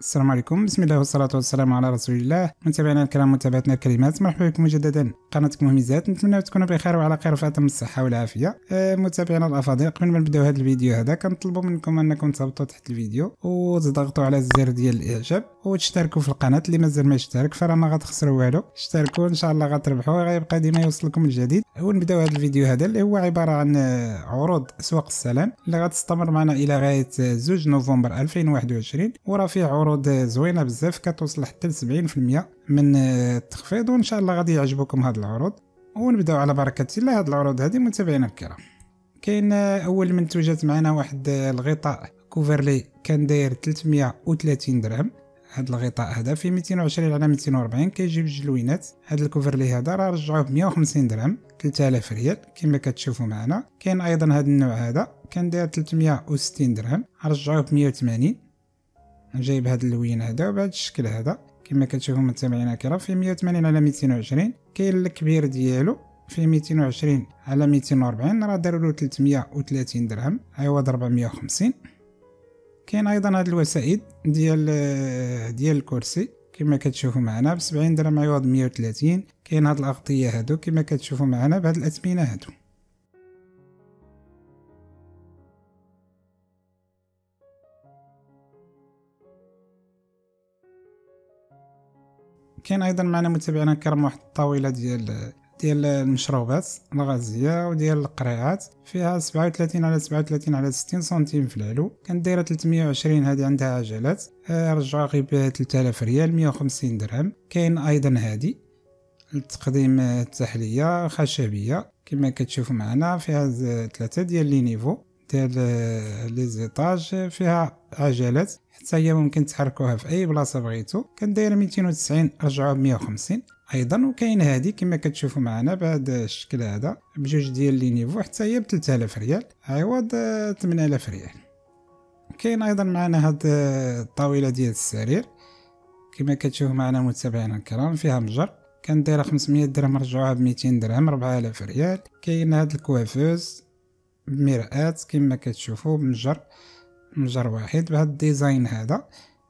السلام عليكم. بسم الله والصلاة والسلام على رسول الله. متابعينا الكرام متابعتنا الكريمات مرحبا بكم مجددا. قناتكم مهمزات نتمنى تكونوا بخير وعلى خير وفي اتم الصحة والعافية. آه، متابعينا الأفاضل قبل ما نبداو هذا الفيديو هذا كنطلبوا منكم أنكم تهبطوا تحت الفيديو وتضغطوا على الزر ديال الإعجاب وتشتركوا في القناة. اللي مازال ما اشترك فراه ما غتخسروا والو. اشتركوا إن شاء الله غتربحوا غيبقى ديما يوصلكم الجديد. ونبداو هذا الفيديو هذا اللي هو عبارة عن آه، عروض اسواق السلام. اللي غتستمر معنا إلى غاية 2 نوفمبر 2021 وراه فيه عروض زوينة بزاف كتوصل حتى ل 70% من التخفيض وإن شاء الله غادي يعجبكم هاد العروض. ونبداو على بركة الله هاد العروض هذه متابعينا الكرام. كاين أول منتوجات معنا واحد الغطاء couvre-lit كان داير 330 درهم. هاد الغطاء هذا في 220 على 240 كيجيب جلوينات هاد ال couvre-lit هذا راه رجعوه ب 150 درهم 3000 ريال كما كتشوفوا معنا. كاين أيضا هاد النوع هذا كان داير 360 درهم رجعوه ب 180 جاي بهذا اللوين هذا وبهذا الشكل هذا كما كتشوفوا متابعينا الكرام في 180 على 220 كاين الكبير ديالو في 220 على 240 راه داروا له 330 درهم. عوض 450 كاين أيضا هاد الوسائد ديال ديال الكرسي. كما كتشوفوا معنا ب 70 درهم عوض 130 كاين هاد الأغطية هادو كما كتشوفوا معنا بهاد الأثمنة هادو. كاين أيضا معنا متابعينا الكرام واحد الطاوله ديال ديال المشروبات الغازية وديال القريعات. فيها 37 على 37 على 60 سنتيم في العلو. كانت دايرة 320 هذه عندها عجلات. آه، رجعوا غير ب 3000 ريال 150 درهم. كاين أيضا هذه التقديم التحلية خشبية. كما كتشوفوا معنا فيها ثلاثة ديال لي نيفو. ديال لي زيطاج فيها عجلات حتى هي ممكن تحركوها في أي بلاصة بغيتو. كان دايرة 290 رجعوها ب 150 أيضا وكاين هذه كما كتشوفوا معنا بهذا الشكل هذا بجوج ديال les niveaux حتى هي ب 3000 ريال عوض 8000 ريال. كاين أيضا معنا هاد الطاولة ديال السرير. كما كتشوفوا معنا متابعينا الكرام فيها مجر. كان دايرة 500 درهم رجعوها ب 200 درهم 4000 ريال. كاين هاد ال coiffeuse بمرآة كما كتشوفوا بمجر مجر واحد. بهذا ال design هذا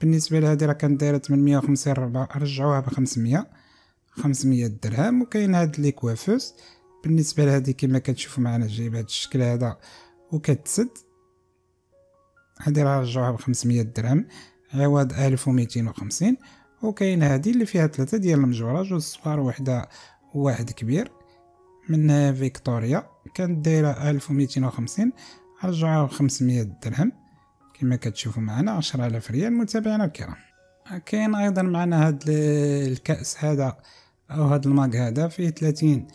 بالنسبة لهذه راه كانت دايره 850 رجعوها ب 500 500 درهم. وكاين هاد لي كوافوس بالنسبة لهذه كما كتشوفوا معنا جاي بهذا الشكل هذا وكتسد. هذه راه رجعوها ب 500 درهم عوض 1250 وكاين هذه اللي فيها ثلاثة ديال المجورة جوج صغار وحدة وواحد كبير. من فيكتوريا كانت دايرة 1250 رجعوها ب 500 درهم. كما كتشوفوا معنا عشرة آلاف ريال متابعينا الكرام. كاين أيضا معنا هاد الكأس هذا أو هاد ال mug هذا فيه 30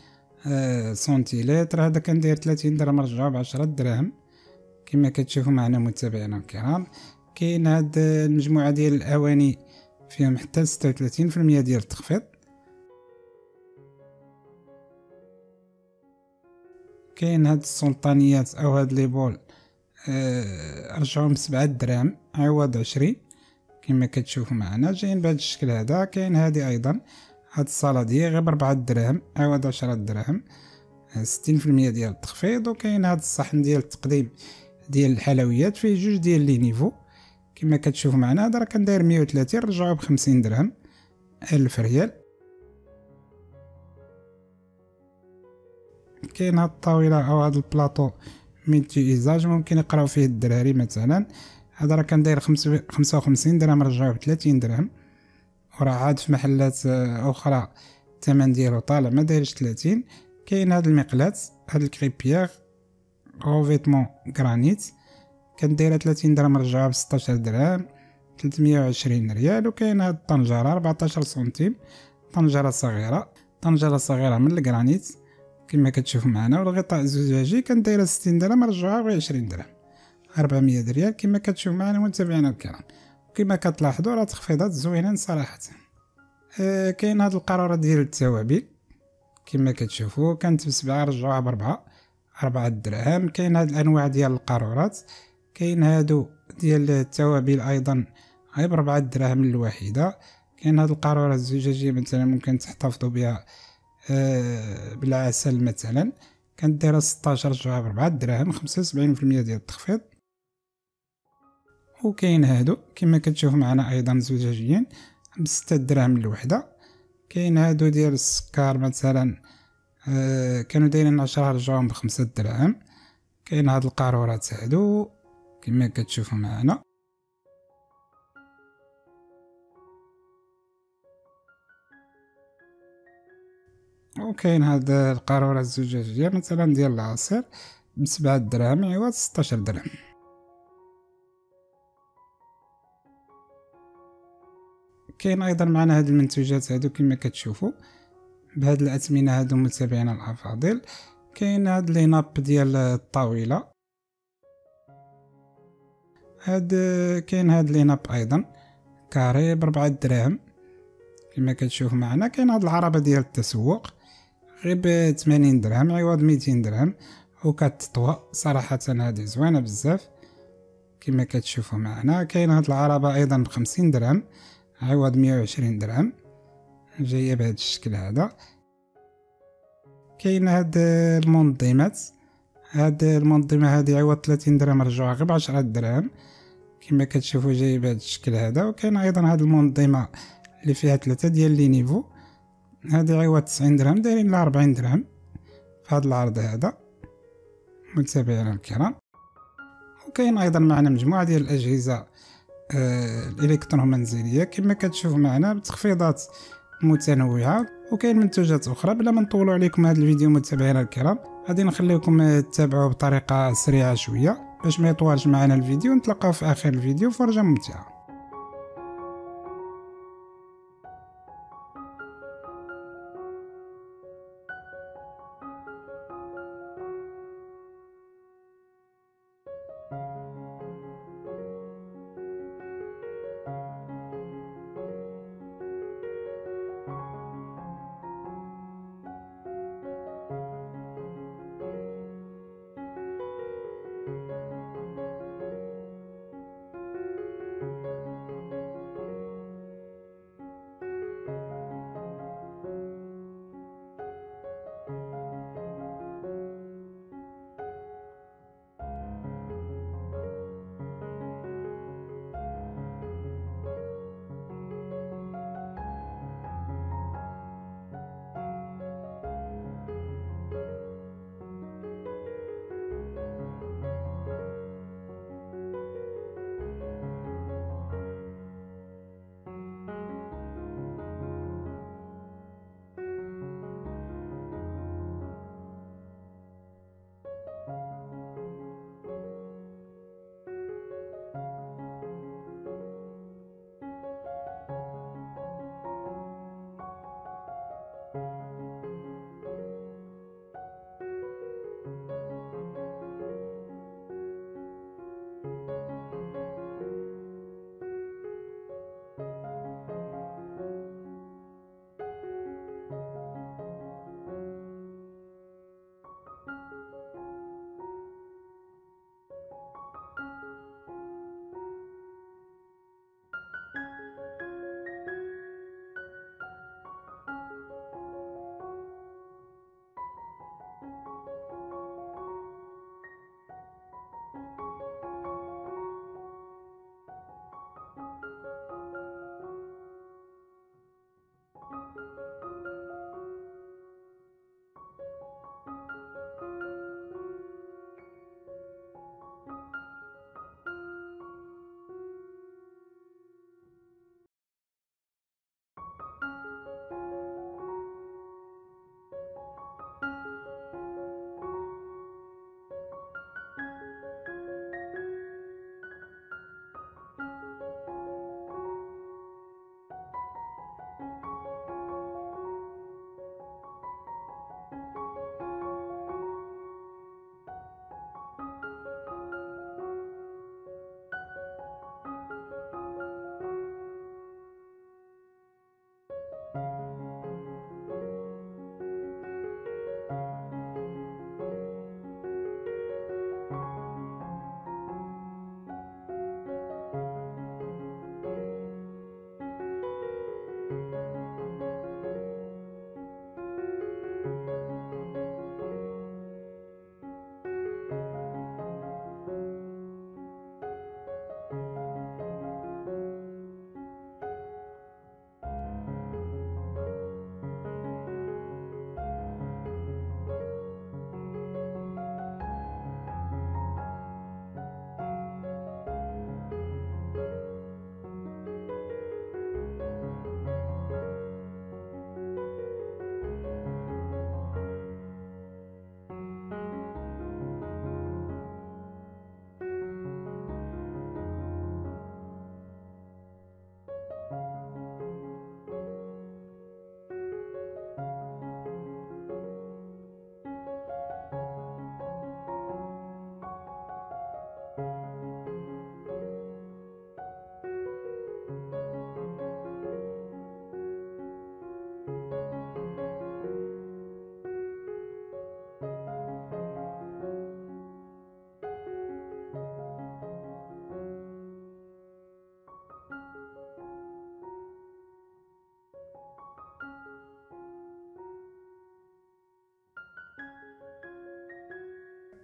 آه، centilitres. هذا كان داير 30 درهم رجعوه بعشرة دراهم كما كتشوفوا معنا متابعينا الكرام كاين هاد المجموعة ديال الأواني فيهم حتى 36% ديال التخفيض. كاين هاد السلطانيات أو هاد les bols آه، رجعوهم بسبعة دراهم عوض عشرين كما كتشوفوا معنا. جايين بهذا الشكل هذا كاين هذه أيضا هاد ال saladier غير بربعة دراهم عوض عشرة دراهم ستين في المية ديال التخفيض وكاين هاد الصحن ديال التقديم ديال الحلويات فيه جوج ديال les niveaux. كما كتشوفوا معنا هذا راه كان داير مية وثلاثين رجعوه بخمسين درهم ألف ريال. كاين هاد الطاولة أو هاد ال plateau multi-usage ممكن يقراو فيه الدراري مثلا. هذا راه كان داير خمسة وخمسين درهم رجعوه بثلاثين درهم. وراه عاد في محلات آه، أخرى الثمن ديالو طالع ما دايرش تلاتين. كاين هاد المقلاة هاد ال crêpière revêtement granite. كان دايرة تلاتين درهم رجعوها بستاشر درهم تلتمية وعشرين ريال. وكاين هاد الطنجرة ربعتاشر سنتيم. طنجرة صغيرة. طنجرة صغيرة من الجرانيت كما كتشوف معنا والغطاء الزجاجي كان دايره 60 درهم رجعوها ب 20 درهم. 400 ريال كما كتشوف معنا متابعينا الكرام كما كتلاحظوا راه تخفيضات زوينين صراحة. آه كاين هاد القارورة ديال التوابل. كما كتشوفوا كانت بسبعة رجعوها بربعة أربعة دراهم كاين هاد الأنواع ديال القارورات كاين هادو ديال التوابل أيضا غير بربعة دراهم الواحدة كاين هاد القارورة الزجاجية مثلا ممكن تحتفظوا بها بالعسل مثلا كانت دايره 16 رجعوها بربعة دراهم خمسة وسبعين في المية ديال التخفيض. وكاين هادو كما كتشوف معنا أيضا زجاجيين بستة دراهم الوحده كاين هادو ديال السكر مثلا آه كانوا دايرين عشرة رجعوهم بخمسة دراهم. كاين هاد القارورات هادو كما كتشوفوا معنا. وكاين هاد القارورة الزجاجية مثلا ديال العصير بسبعة دراهم عوض ستاشر درهم. كاين أيضا معنا هاد المنتوجات هادو كما كتشوفوا بهاد الأثمنة هادو متابعينا الأفاضل. كاين هاد les nappes ديال الطاولة. هاد كاين هاد les nappes أيضا carré بربعة دراهم. كما كتشوف معنا كاين هاد العربة ديال التسوق. غير بثمانين درهم عوض ميتين درهم. وكتطوى صراحة هادي زوينة بزاف. كما كتشوفوا معنا كاين هاد العربة أيضا بخمسين درهم عوض مية وعشرين درهم. جاية بهذا الشكل هذا. كاين هاد المنظمات. هاد المنظمة هادي عوض تلاتين درهم رجعوها غير بعشرة دراهم كما كتشوفوا جاية بهذا الشكل هذا. وكاين أيضا هاد المنظمة اللي فيها ثلاثة ديال لي نيفو. هادي عوض تسعين درهم دايرين لها ربعين درهم في هاد العرض هذا. متابعينا الكرام وكاين أيضا معنا مجموعة ديال الأجهزة آه، الإلكترومنزلية. كما كتشوف معنا بتخفيضات متنوعة. وكاين منتوجات أخرى. بلا ما نطولوا عليكم هذا الفيديو متابعينا الكرام غادي نخليكم تتابعوه بطريقة سريعة شوية. باش ما يطولش معنا الفيديو نتلاقاو في آخر الفيديو. فرجة ممتعة.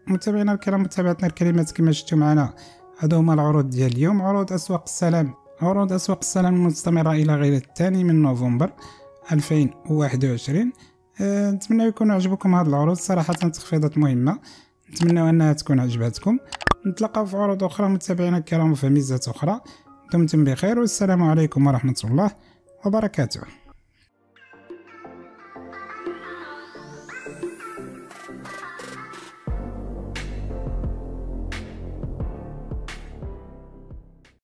متابعينا الكرام متابعتنا الكريمات كما شفتوا معنا. هادو هما العروض ديال اليوم. عروض أسواق السلام. عروض أسواق السلام مستمرة إلى غير الثاني من نوفمبر 2021 أه نتمنى يكون عجبكم هاد العروض. صراحة تخفيضات مهمة. نتمنى أنها تكون عجبتكم. نتلاقاو في عروض أخرى. متابعينا الكرام وفي ميزات أخرى. دمتم بخير والسلام عليكم ورحمة الله وبركاته.